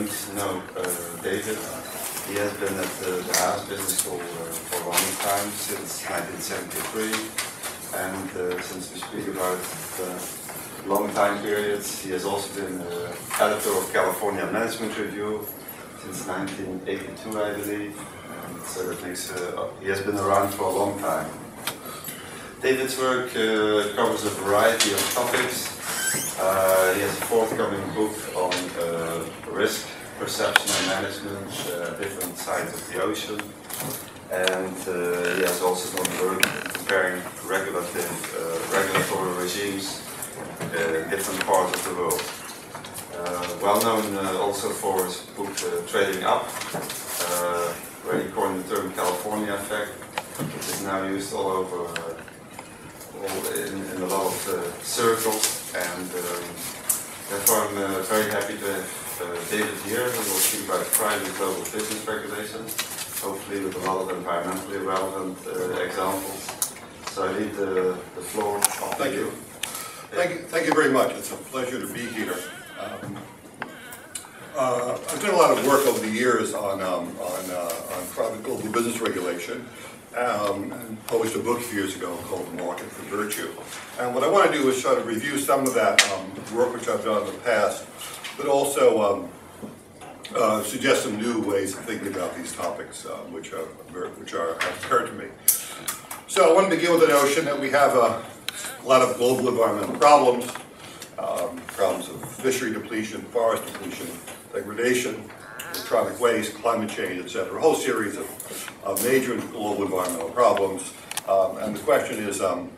don't know uh, David, he has been at the, the Haas business school uh, for a long time, since 1973. And uh, since we speak about long time periods, he has also been uh, editor of California Management Review since 1982, I believe. And so that makes, uh, he has been around for a long time. David's work uh, covers a variety of topics. Uh, he has a forthcoming book on uh, risk perception and management, uh, different sides of the ocean. And uh, he has also done work comparing uh, regulatory regimes in different parts of the world. well known also for his book Trading Up, where he coined the term California effect, which is now used all over all in, in, a lot of uh, circles, and um, therefore I'm uh, very happy to have uh, David here, who will speak about private global business regulation, hopefully with a lot of environmentally relevant uh, examples. So I leave the, the floor off Thank you. you. Thank you. Thank you very much. It's a pleasure to be here. Um, uh, I've done a lot of work over the years on, um, on, uh, on private global business regulation um, published a book a few years ago called The Market for Virtue. And what I want to do is try to review some of that um, work which I've done in the past, but also um, uh, suggest some new ways of thinking about these topics, uh, which, are, which are, have occurred to me. So I want to begin with the notion that we have a, a lot of global environmental problems, um, problems of fishery depletion, forest depletion, degradation, electronic waste, climate change, etc. A whole series of, of major global environmental problems. Um, and the question is, um,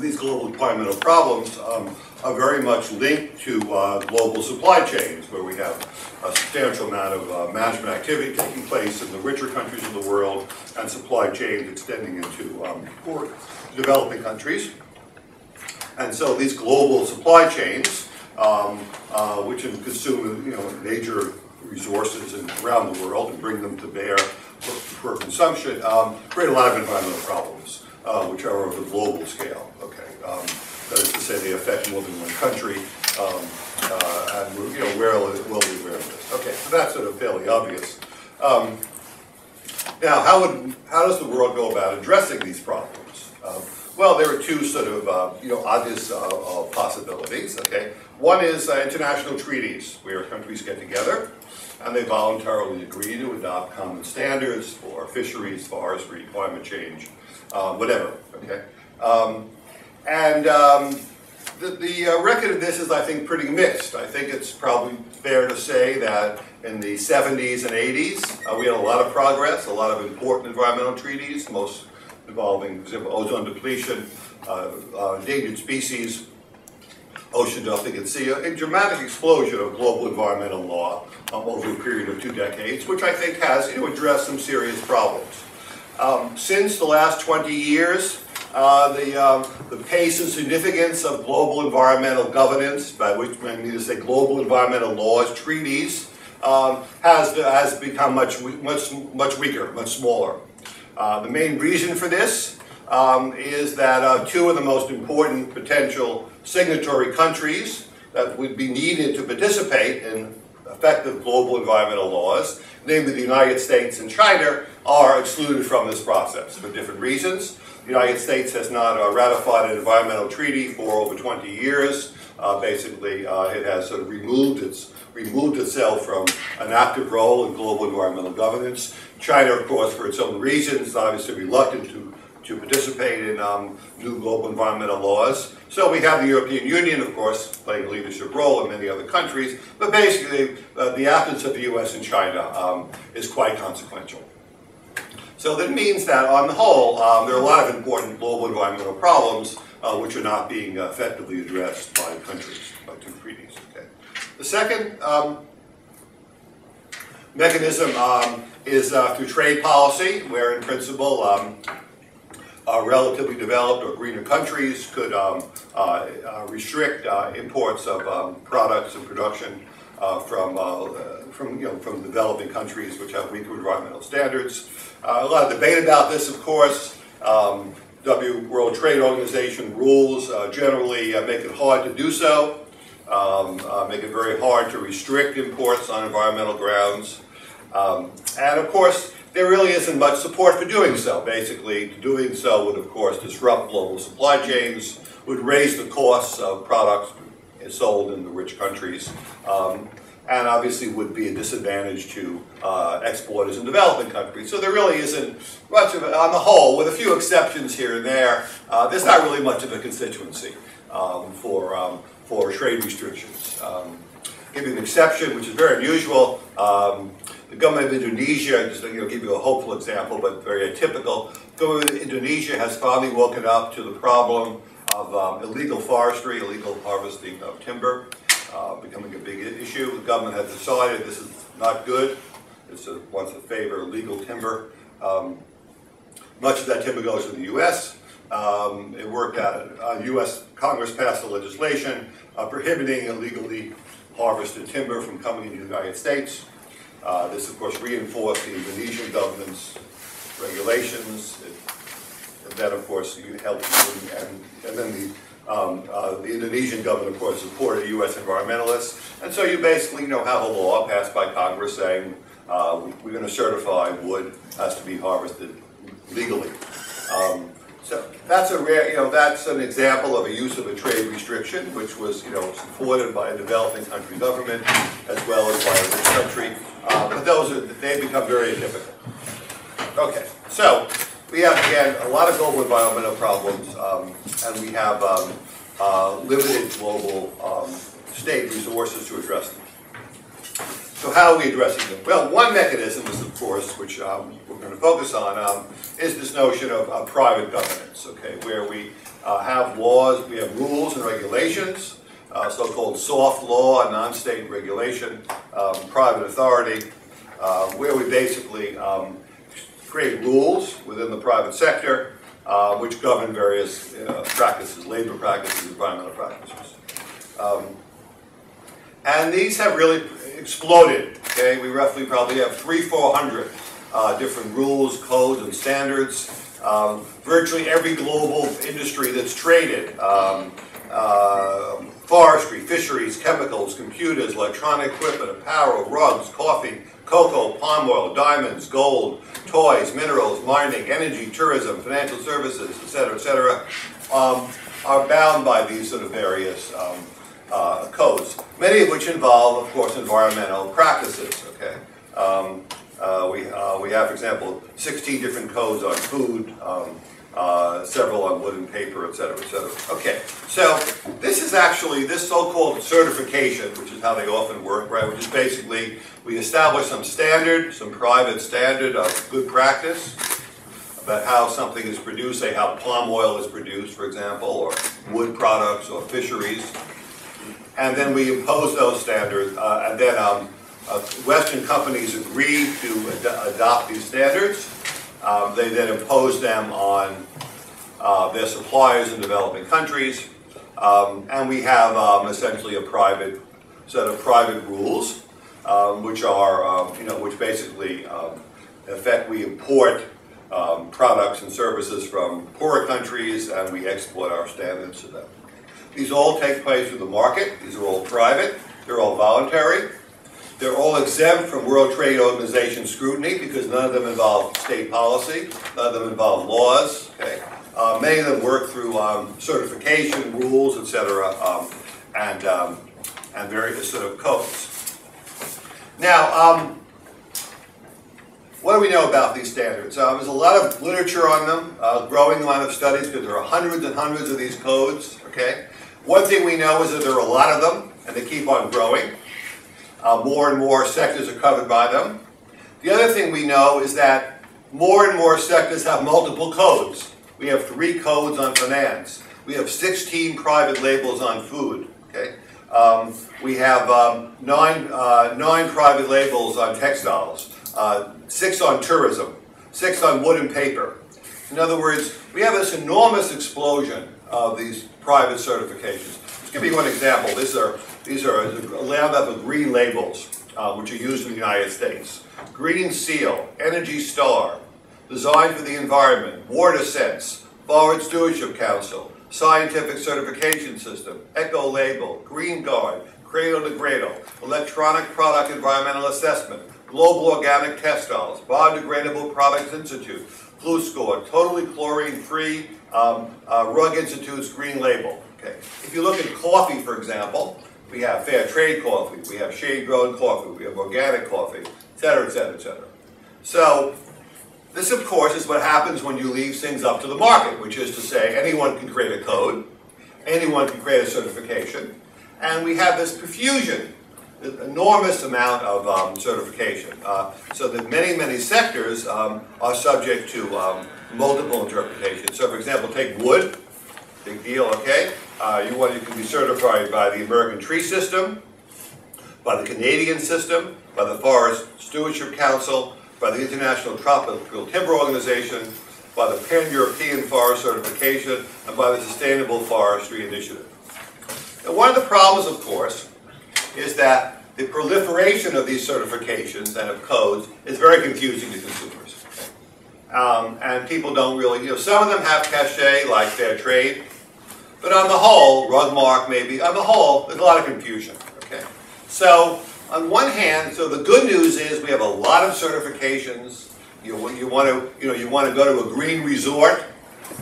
these global environmental problems um, are very much linked to uh, global supply chains, where we have a substantial amount of uh, management activity taking place in the richer countries of the world and supply chains extending into um, poor developing countries. And so these global supply chains, um, uh, which consume you know, major resources and around the world and bring them to bear for, for consumption, um, create a lot of environmental problems, uh, which are of a global scale. Okay, um, that is to say, they affect more than one country, um, uh, and you know, where will be aware of this. Okay, so that's sort of fairly obvious. Um, now, how would how does the world go about addressing these problems? Um, well, there are two sort of uh, you know obvious uh, uh, possibilities. Okay, one is uh, international treaties, where countries get together and they voluntarily agree to adopt common standards for fisheries, forestry, climate change, uh, whatever. Okay, um, and um, the, the uh, record of this is, I think, pretty mixed. I think it's probably fair to say that in the 70s and 80s, uh, we had a lot of progress, a lot of important environmental treaties, most involving ozone depletion, uh, uh, endangered species, ocean dumping and sea, a dramatic explosion of global environmental law um, over a period of two decades, which I think has you know, addressed some serious problems. Um, since the last 20 years, uh, the, um, the pace and significance of global environmental governance, by which I mean to say global environmental laws, treaties, um, has, has become much, much, much weaker, much smaller. Uh, the main reason for this um, is that uh, two of the most important potential signatory countries that would be needed to participate in effective global environmental laws, namely the United States and China, are excluded from this process for different reasons. The United States has not uh, ratified an environmental treaty for over 20 years. Uh, basically, uh, it has sort of removed, its, removed itself from an active role in global environmental governance. China, of course, for its own reasons, is obviously reluctant to to participate in um, new global environmental laws. So we have the European Union, of course, playing a leadership role in many other countries, but basically uh, the absence of the US and China um, is quite consequential. So that means that on the whole, um, there are a lot of important global environmental problems uh, which are not being effectively addressed by countries, by two treaties. Okay. The second um, mechanism um, is uh, through trade policy, where in principle um, relatively developed or greener countries could um, uh, uh restrict uh, imports of um, products and production uh, from, from, you know, from developing countries which have weaker environmental standards. a lot of debate about this, of course. Um, W World Trade Organization rules uh, generally uh, make it hard to do so, um, uh, make it very hard to restrict imports on environmental grounds. Um, and of course, there really isn't much support for doing so. Basically, doing so would, of course, disrupt global supply chains, would raise the costs of products sold in the rich countries, um, and obviously would be a disadvantage to uh, exporters in developing countries. So there really isn't much of it, on the whole, with a few exceptions here and there, uh, there's not really much of a constituency um, for, um, for trade restrictions. Give you an exception, which is very unusual. Um, the government of Indonesia, just you know, give you a hopeful example, but very atypical, the government of Indonesia has finally woken up to the problem of um, illegal forestry, illegal harvesting of timber, uh, becoming a big issue. The government has decided this is not good. It's a, wants to favor legal timber. Um, much of that timber goes to the U.S. Um, it worked out. Uh, U.S. Congress passed a legislation uh, prohibiting illegally harvested timber from coming into the United States. Uh, this, of course, reinforced the Indonesian government's regulations. It that, of course, you helped, and, and then the, um, uh, the Indonesian government, of course, supported U.S. environmentalists. And so you basically, you know, have a law passed by Congress saying uh, we're going to certify wood has to be harvested legally. Um, so that's a rare, you know, that's an example of a use of a trade restriction, which was, you know, supported by a developing country government as well as by a rich country. Uh, but those are, they become very atypical. Okay, so we have, again, a lot of global environmental problems, um, and we have um, uh, limited global um, state resources to address them. So how are we addressing them? Well, one mechanism is, of course, which um, we're going to focus on, um, is this notion of uh, private governance, okay, where we uh, have laws, we have rules and regulations, uh, so-called soft law, and non-state regulation, um, private authority, uh, where we basically um, create rules within the private sector uh, which govern various uh, practices, labor practices, environmental practices. Um, and these have really exploded. Okay, we roughly probably have three, four hundred uh, different rules, codes, and standards. Um, virtually every global industry that's traded, um, uh, forestry, fisheries, chemicals, computers, electronic equipment, apparel, rugs, coffee, cocoa, palm oil, diamonds, gold, toys, minerals, mining, energy, tourism, financial services, etc., etc., um, are bound by these sort of various um, uh, codes, many of which involve, of course, environmental practices, okay? Um, uh, we, uh, we have, for example, 16 different codes on food, um, uh, several on wood and paper, et cetera, et cetera. Okay, so this is actually, this so-called certification, which is how they often work, right, which is basically we establish some standard, some private standard of good practice about how something is produced, say how palm oil is produced, for example, or wood products or fisheries. And then we impose those standards, uh, and then um, uh, Western companies agree to ad adopt these standards. Um, they then impose them on uh, their suppliers in developing countries. Um, and we have um, essentially a private set of private rules, um, which are, um, you know, which basically, in effect, we import products and services from poorer countries and we export our standards to them. These all take place through the market. These are all private. They're all voluntary. They're all exempt from World Trade Organization scrutiny because none of them involve state policy, none of them involve laws. Okay? Uh, many of them work through um, certification, rules, etc., um, and, um, and various sort of codes. Now, um, what do we know about these standards? Uh, there's a lot of literature on them, uh, growing amount of studies because there are hundreds and hundreds of these codes. Okay, one thing we know is that there are a lot of them, and they keep on growing. Uh, more and more sectors are covered by them. The other thing we know is that more and more sectors have multiple codes. We have three codes on finance. We have 16 private labels on food. Okay, um, we have um, nine, uh, nine private labels on textiles, uh, six on tourism, six on wood and paper. In other words, we have this enormous explosion of these private certifications. Let's give you one example. These are these are a roundup of green labels, uh, which are used in the United States. Green Seal, Energy Star, Design for the Environment, Water Sense, Forest Stewardship Council, Scientific Certification System, Eco Label, Green Guard, Cradle to Cradle, Electronic Product Environmental Assessment, Global Organic Textiles, Biodegradable Products Institute, Blue Score, Totally Chlorine-Free um, uh, Rug Institute's Green Label. Okay. If you look at coffee, for example, we have fair trade coffee, we have shade grown coffee, we have organic coffee, et cetera, et cetera, et cetera. So this, of course, is what happens when you leave things up to the market, which is to say anyone can create a code, anyone can create a certification, and we have this profusion, an enormous amount of um, certification, uh, so that many, many sectors um, are subject to um, multiple interpretations. So, for example, take wood, big deal, okay? Uh, you want you can be certified by the American Tree System, by the Canadian System, by the Forest Stewardship Council, by the International Tropical Timber Organization, by the Pan-European Forest Certification, and by the Sustainable Forestry Initiative. And one of the problems, of course, is that the proliferation of these certifications and of codes is very confusing to consumers. Um, and people don't really, you know, some of them have cachet, like fair trade, but on the whole, Rugmark maybe, on the whole, there's a lot of confusion, okay? So, on one hand, so the good news is we have a lot of certifications. You, you want to, you know, you want to go to a green resort,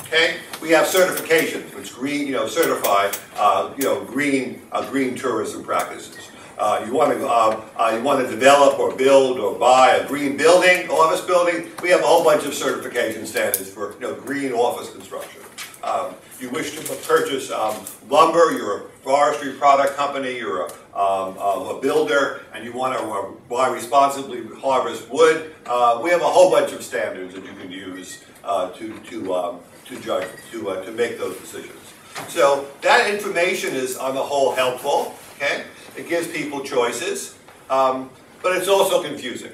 okay? We have certifications, which green, you know, certify, uh, you know, green, uh, green tourism practices. Uh, you want to, uh, uh, you want to develop or build or buy a green building, office building. We have a whole bunch of certification standards for, you know, green office construction. Um, you wish to purchase um, lumber, you're a forestry product company, you're a, um, a builder, and you want to uh, buy responsibly harvest wood, uh, we have a whole bunch of standards that you can use uh, to, to, um, to judge, to, uh, to make those decisions. So that information is on the whole helpful, okay? It gives people choices, um, but it's also confusing.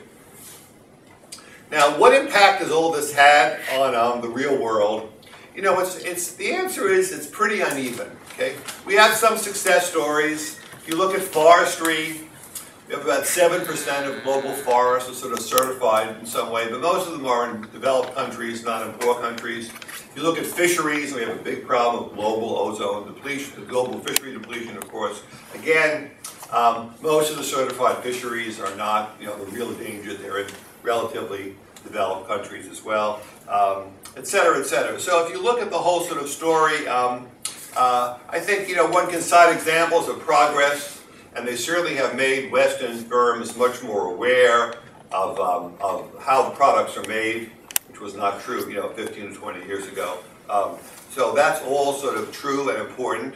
Now, what impact has all this had on um, the real world you know, it's, it's, the answer is it's pretty uneven, okay? We have some success stories. If you look at forestry, we have about 7% of global forests are sort of certified in some way, but most of them are in developed countries, not in poor countries. If you look at fisheries, we have a big problem of global ozone depletion, global fishery depletion, of course. Again, um, most of the certified fisheries are not, you know, the real danger. They're in relatively developed countries as well, um, et cetera, et cetera. So if you look at the whole sort of story, um, uh, I think, you know, one can cite examples of progress, and they certainly have made Western firms much more aware of, um, of how the products are made, which was not true, you know, 15 to 20 years ago. Um, so that's all sort of true and important.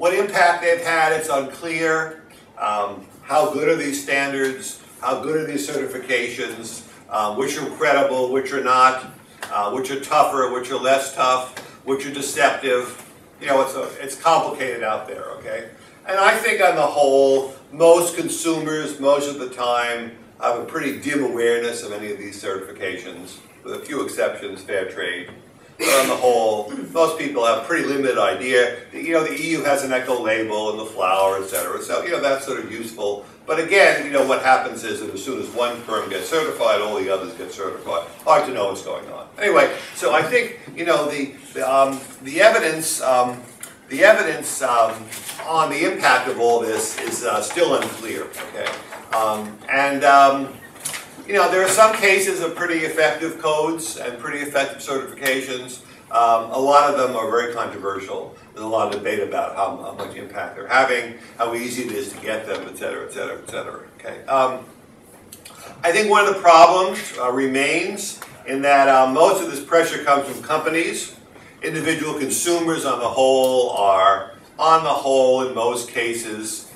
Um, what impact they've had, it's unclear. Um, how good are these standards? How good are these certifications? uh, which are credible, which are not, uh, which are tougher, which are less tough, which are deceptive. You know, it's, a, it's complicated out there, okay? And I think on the whole, most consumers, most of the time, have a pretty dim awareness of any of these certifications, with a few exceptions, fair trade. On the whole, most people have a pretty limited idea. You know, the EU has an eco label and the flour, et cetera. So, you know, that's sort of useful. But again, you know, what happens is that as soon as one firm gets certified, all the others get certified. Hard to know what's going on. Anyway, so I think, you know, the, the, um, the evidence, um, the evidence um, on the impact of all this is uh, still unclear, okay? Um, and, um, you know, there are some cases of pretty effective codes and pretty effective certifications. Um, a lot of them are very controversial. There's a lot of debate about how, how, much impact they're having, how easy it is to get them, et cetera, et cetera, et cetera. Okay. Um, I think one of the problems uh, remains in that uh, most of this pressure comes from companies. Individual consumers on the whole are, on the whole, in most cases,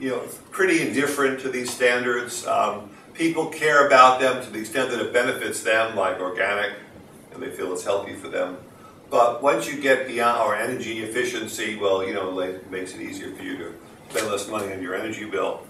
you know, pretty indifferent to these standards. Um, people care about them to the extent that it benefits them, like organic, and they feel it's healthy for them. But once you get beyond our energy efficiency, well, you know, it makes it easier for you to spend less money on your energy bill.